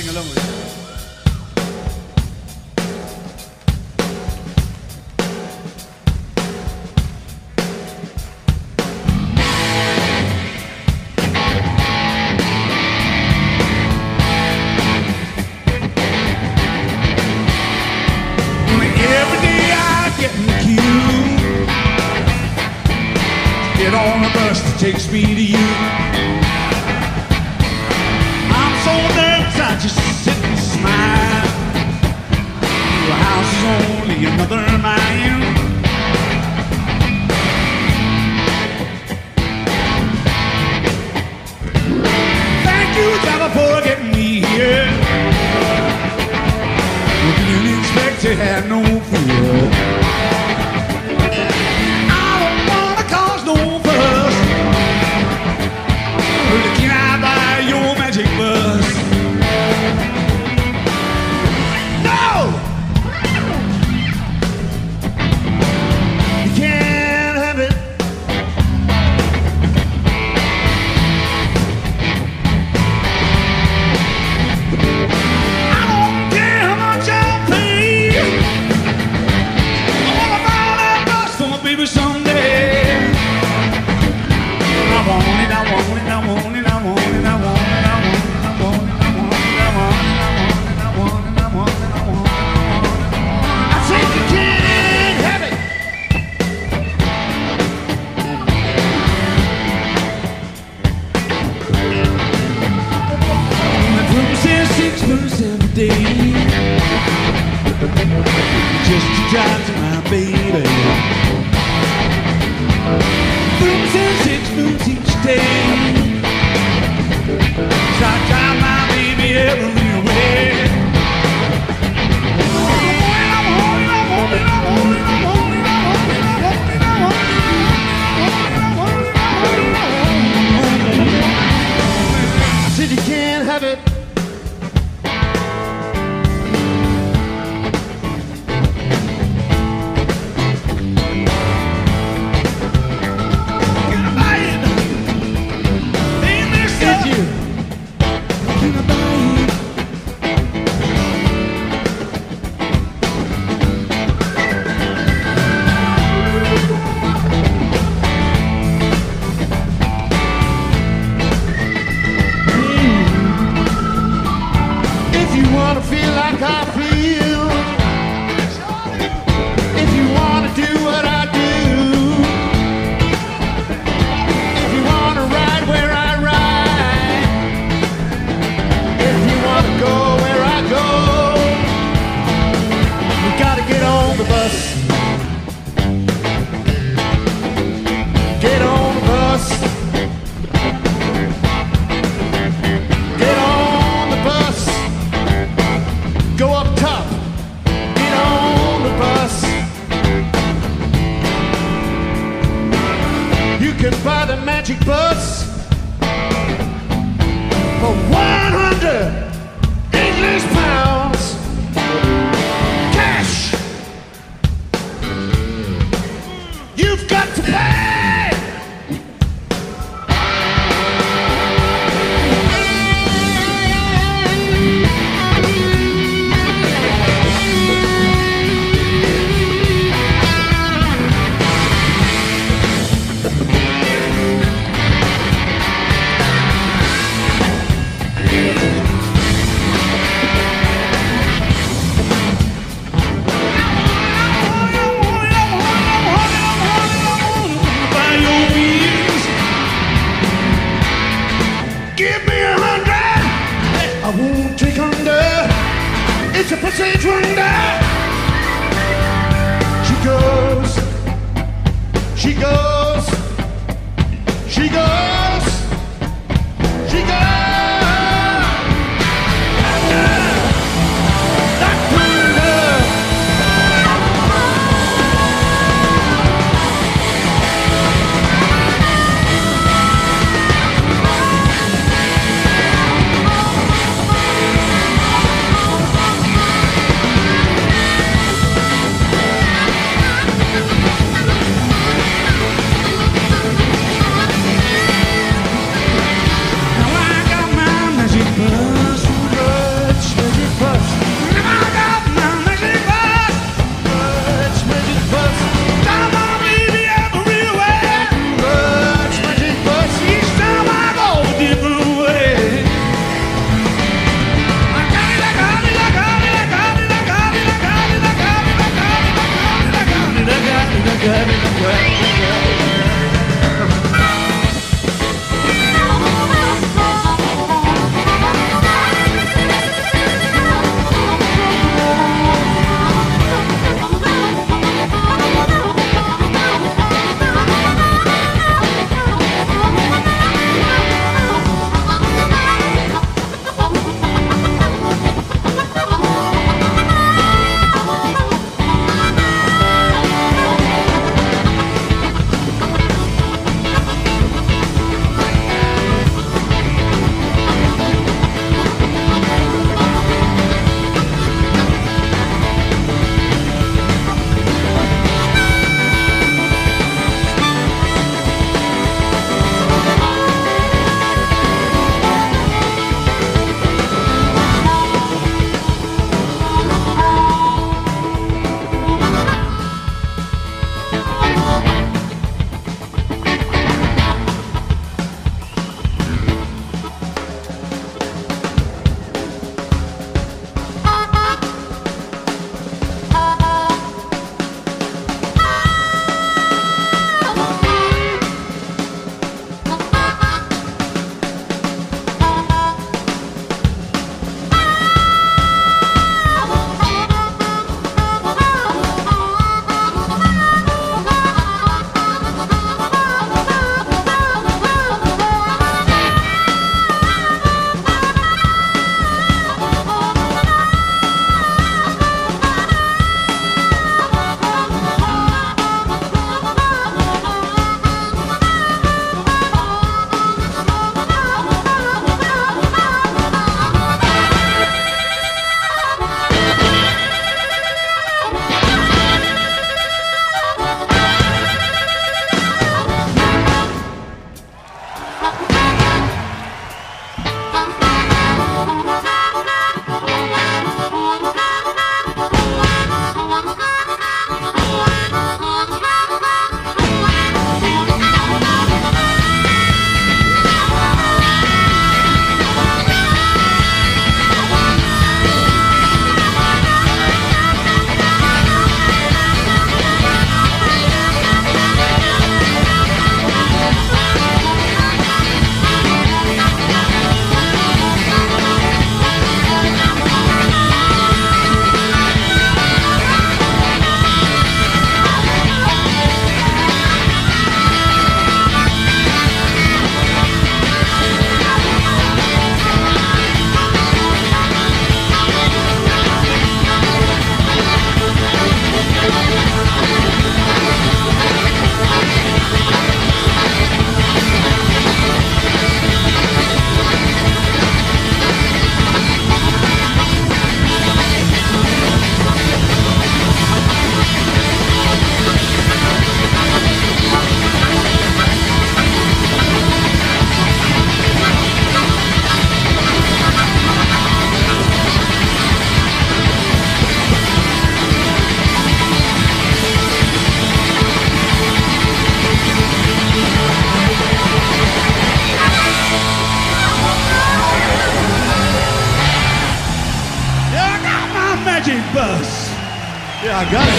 sing along with it. Get on the bus that takes me to you. just sit and smile. Your house is only another day. It's a wonder. Magic